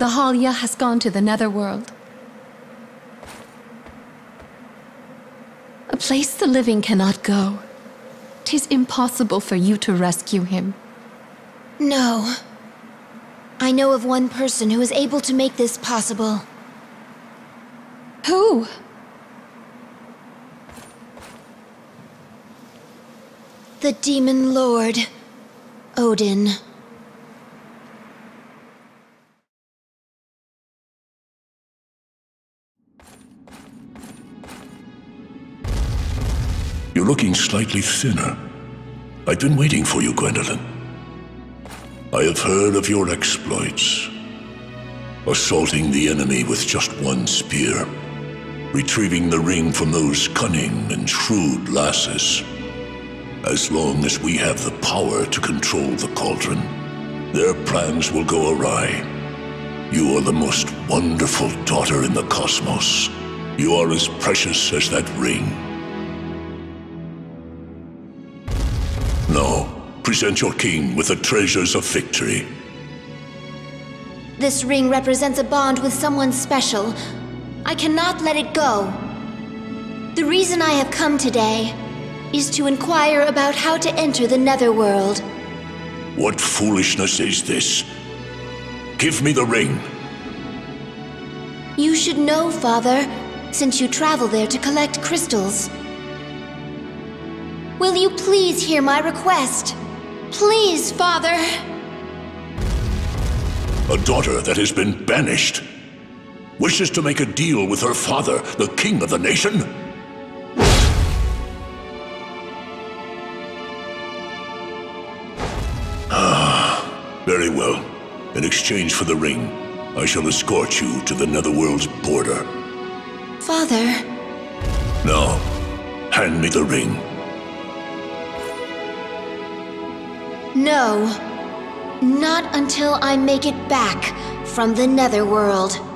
The Halia has gone to the Netherworld. A place the living cannot go. Tis impossible for you to rescue him. No. I know of one person who is able to make this possible. Who? The Demon Lord, Odin. Looking slightly thinner. I've been waiting for you, Gwendolyn. I have heard of your exploits. Assaulting the enemy with just one spear. Retrieving the ring from those cunning and shrewd lasses. As long as we have the power to control the cauldron, their plans will go awry. You are the most wonderful daughter in the cosmos. You are as precious as that ring. Present your king with the treasures of victory. This ring represents a bond with someone special. I cannot let it go. The reason I have come today is to inquire about how to enter the Netherworld. What foolishness is this? Give me the ring. You should know, Father, since you travel there to collect crystals. Will you please hear my request? Please, Father! A daughter that has been banished wishes to make a deal with her father, the king of the nation? Ah, very well. In exchange for the ring, I shall escort you to the Netherworld's border. Father, Now, hand me the ring. No. Not until I make it back from the Netherworld.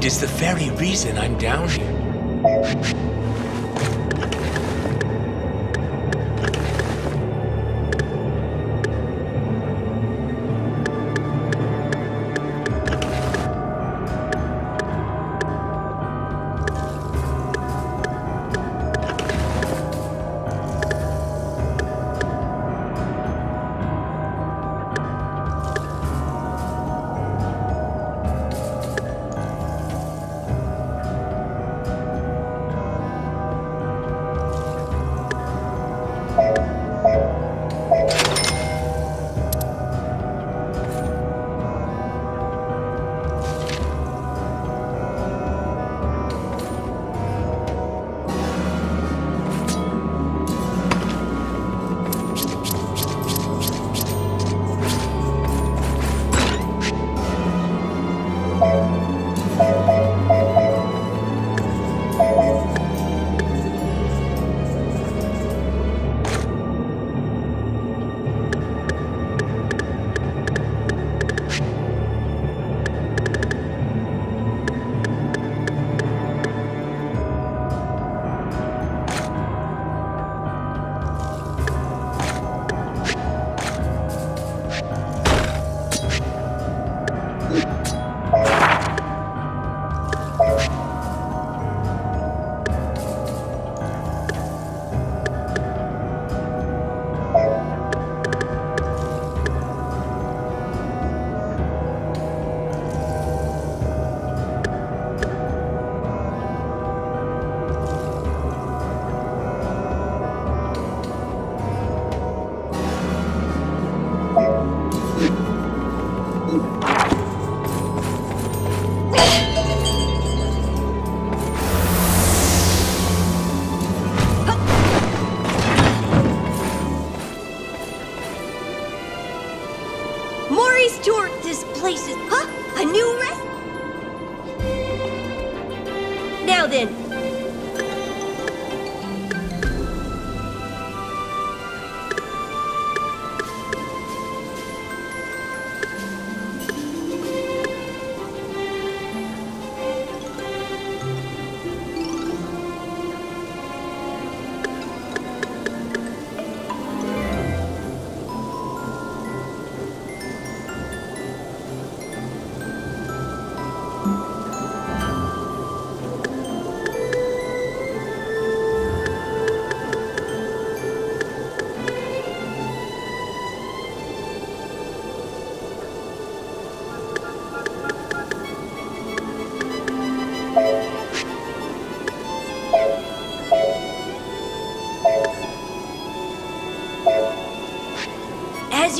Greed is the very reason I'm down here.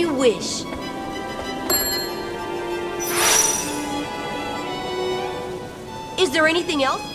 Wish. Is there anything else?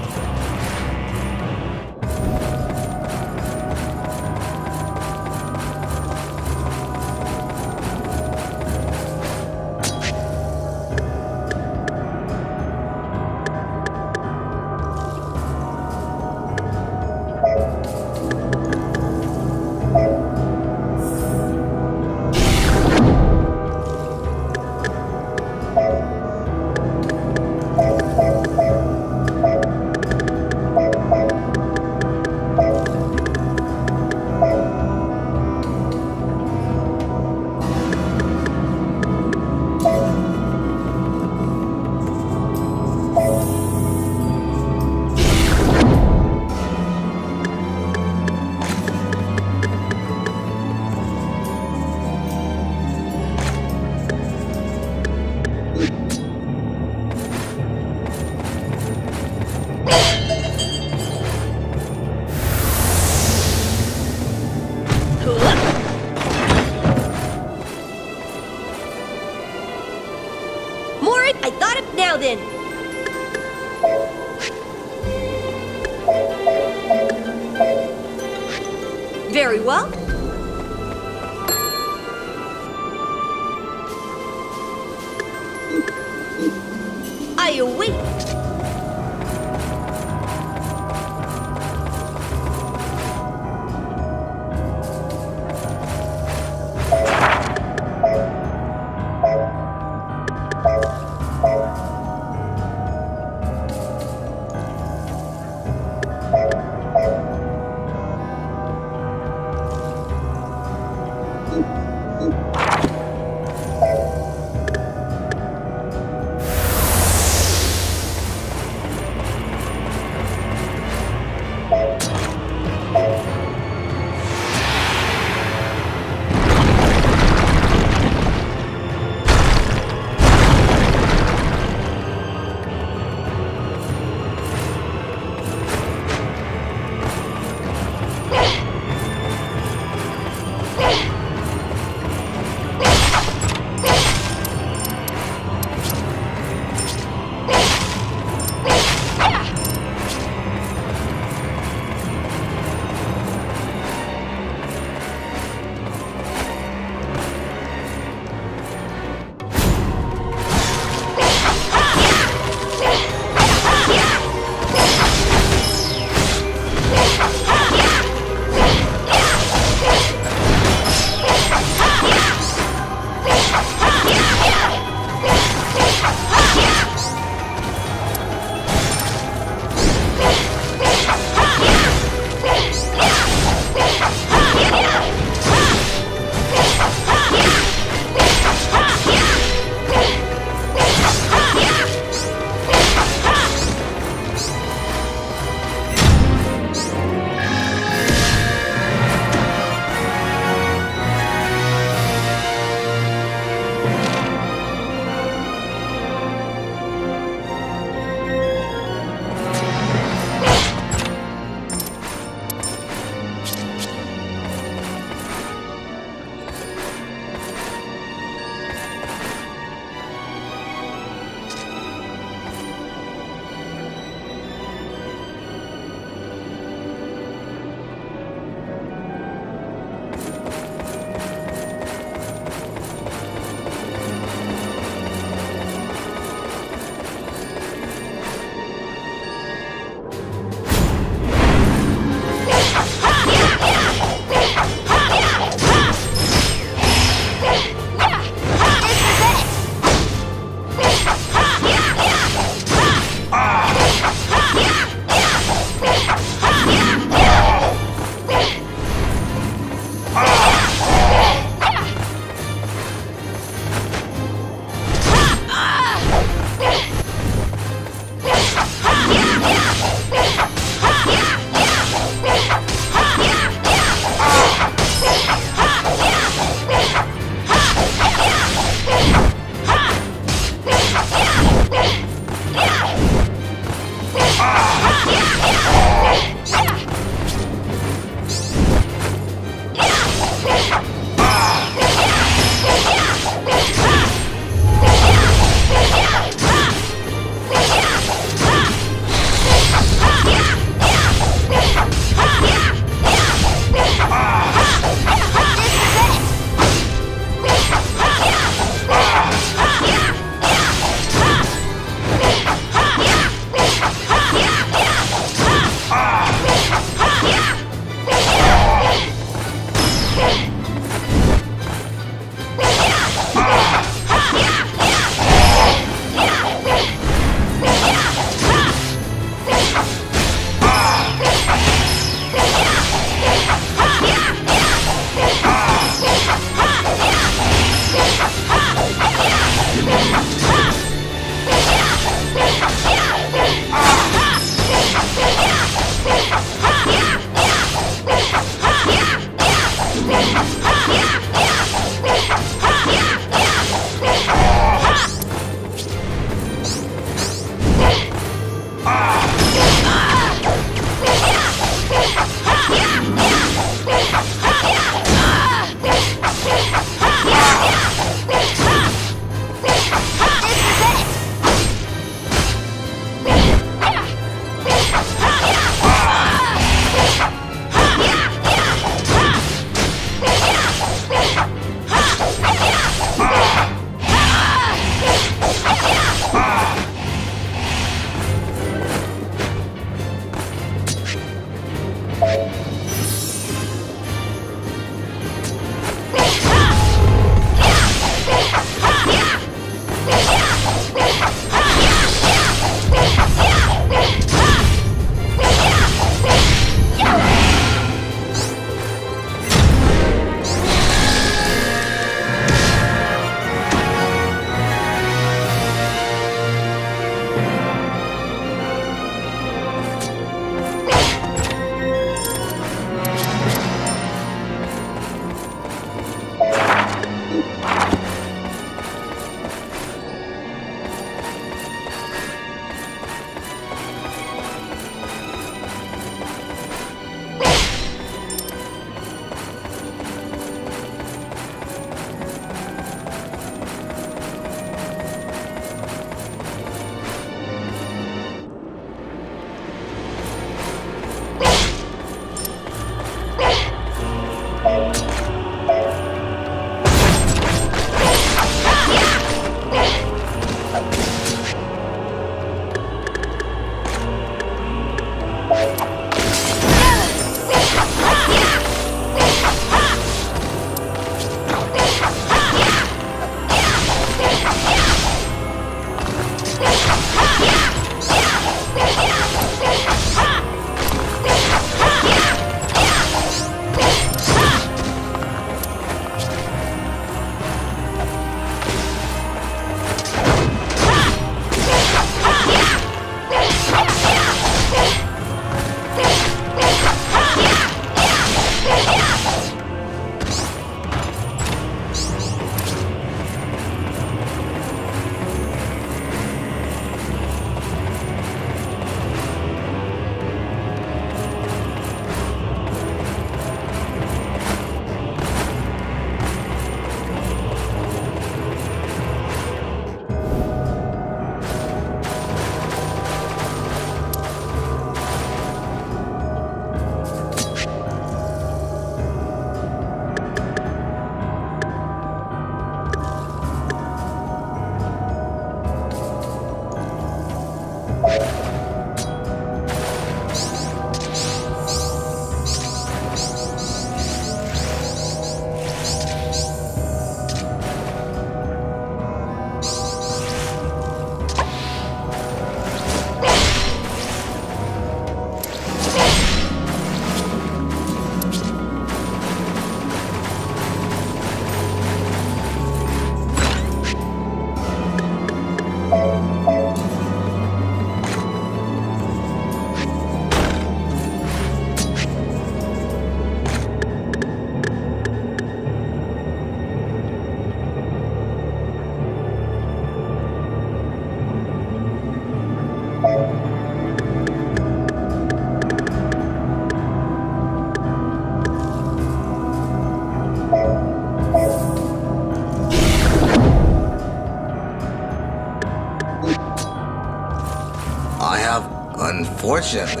Unfortunately.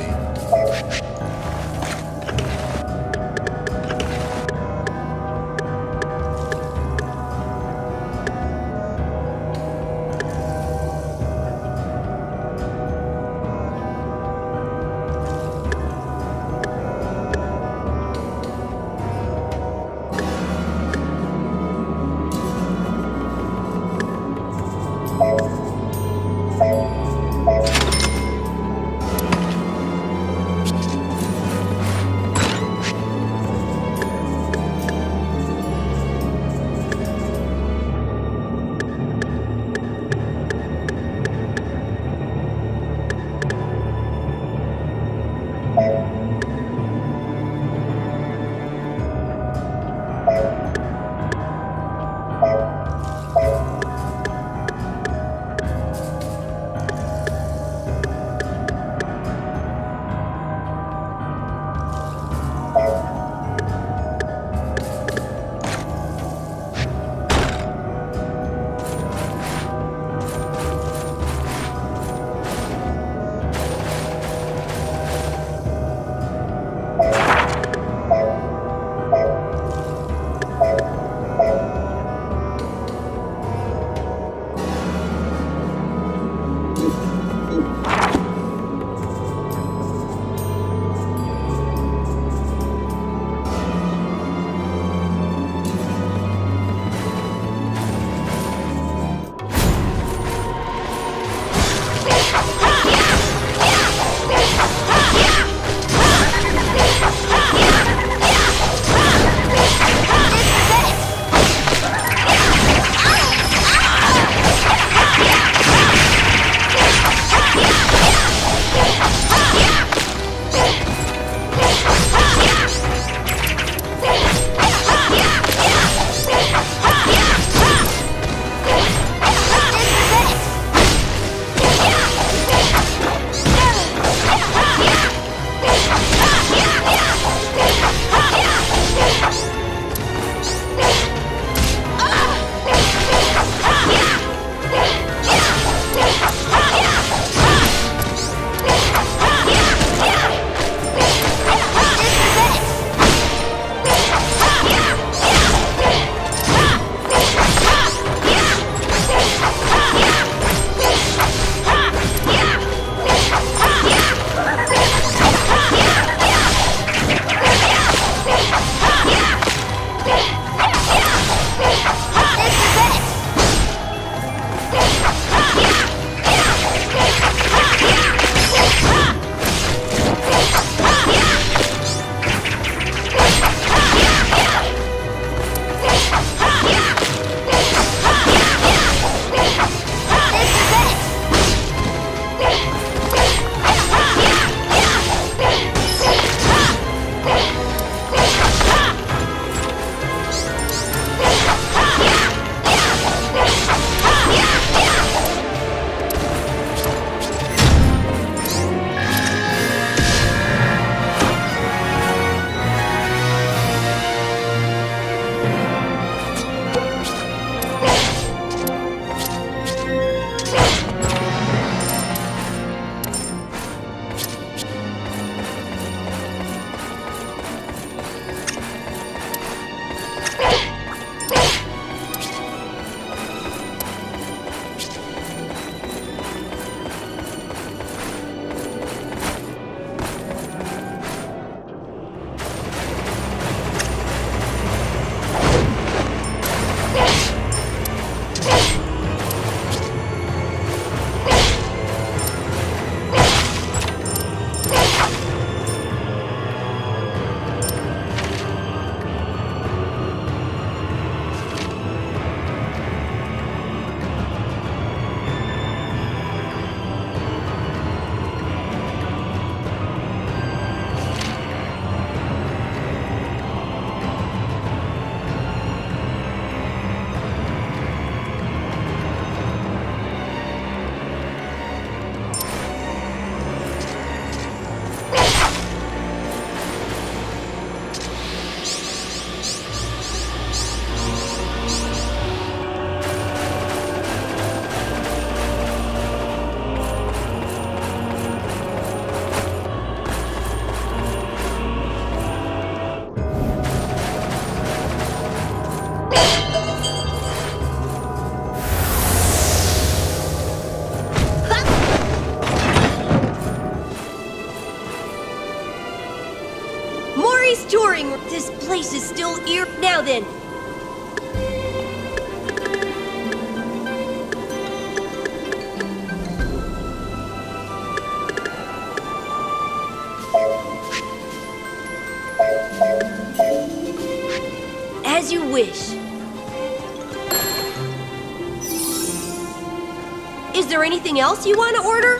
Anything else you want to order?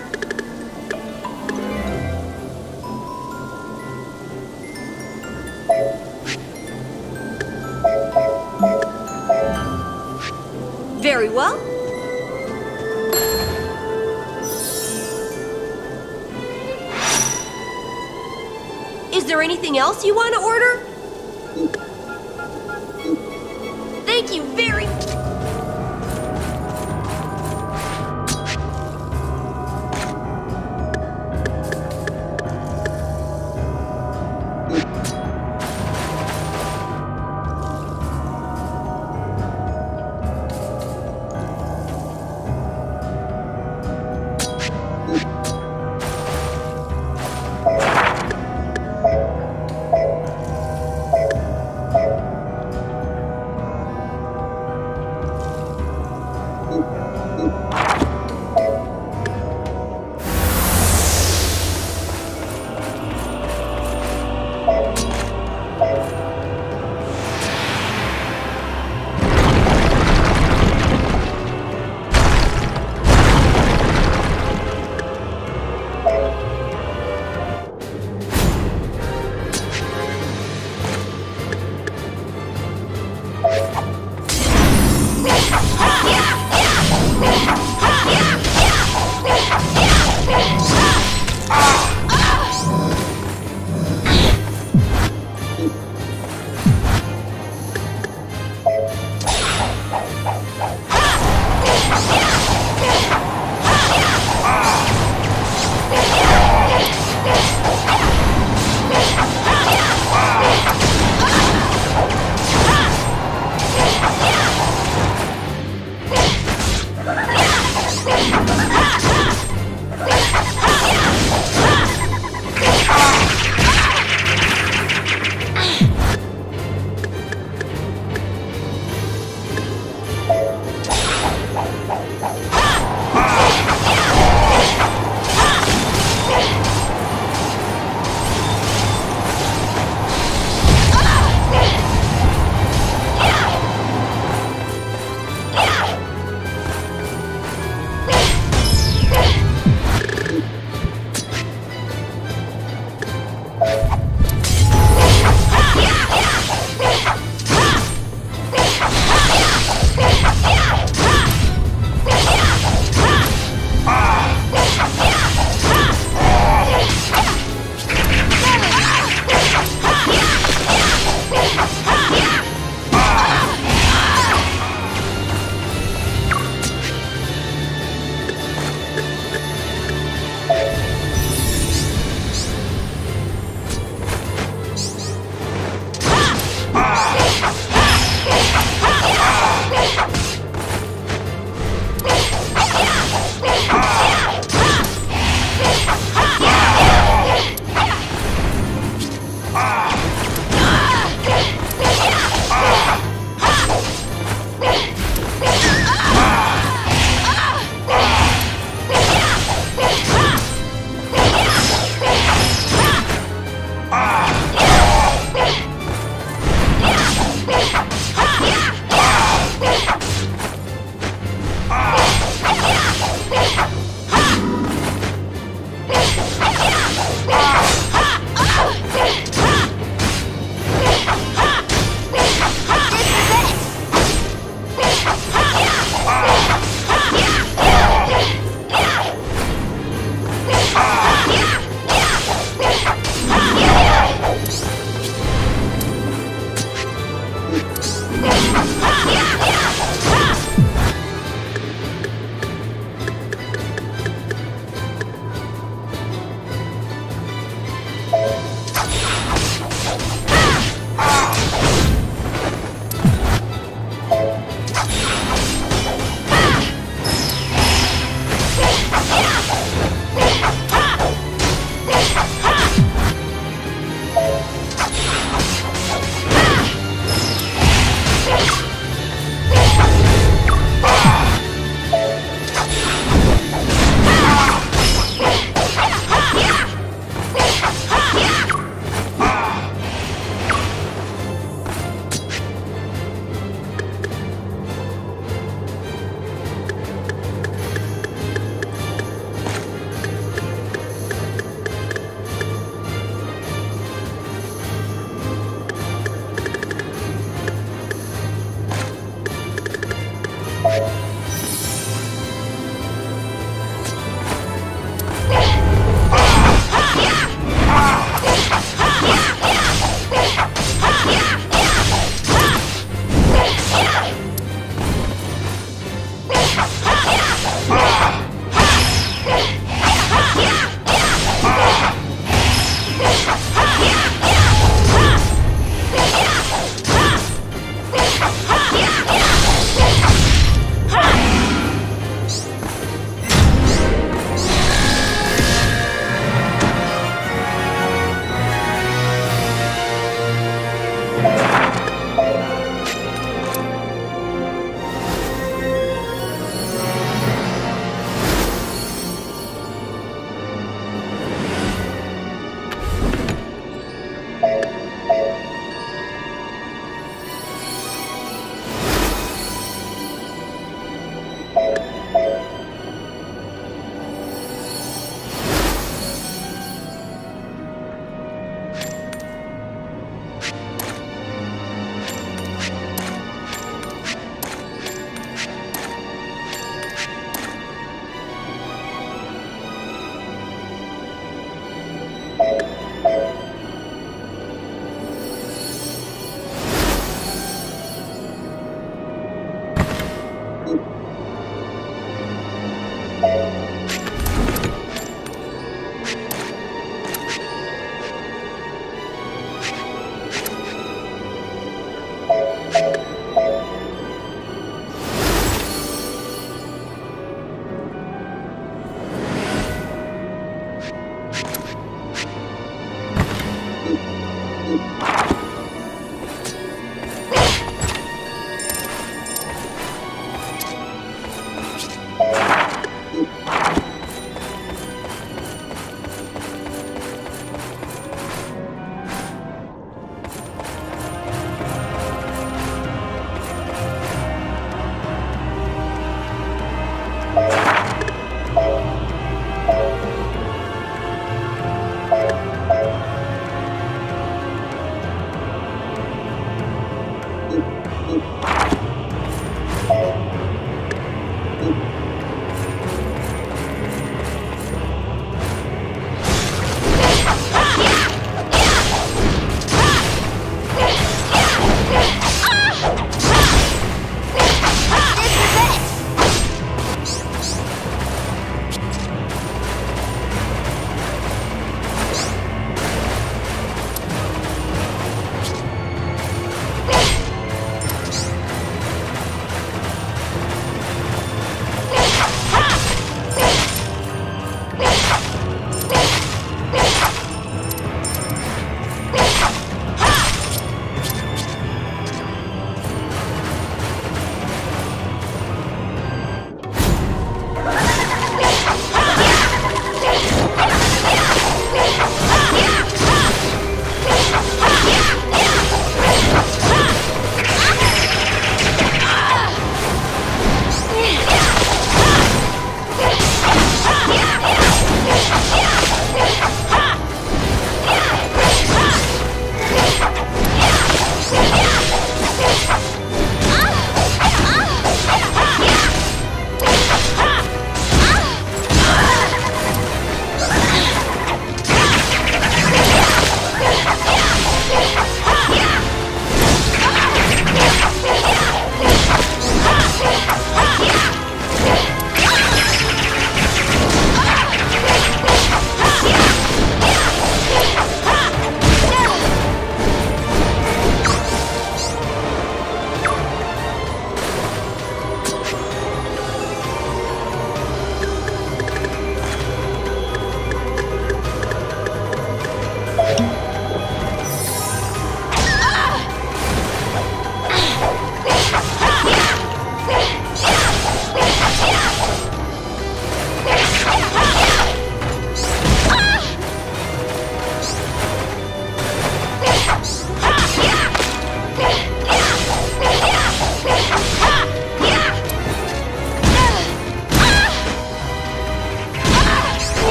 Very well. Is there anything else you want to order? Thank you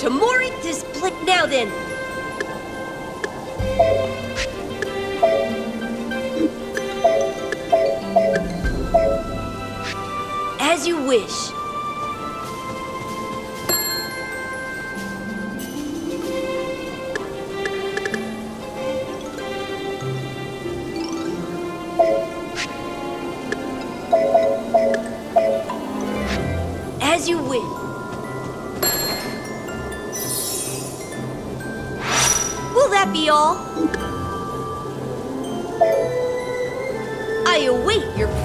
to Mori to split now then. As you wish. As you wish. I await your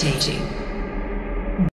How irritating.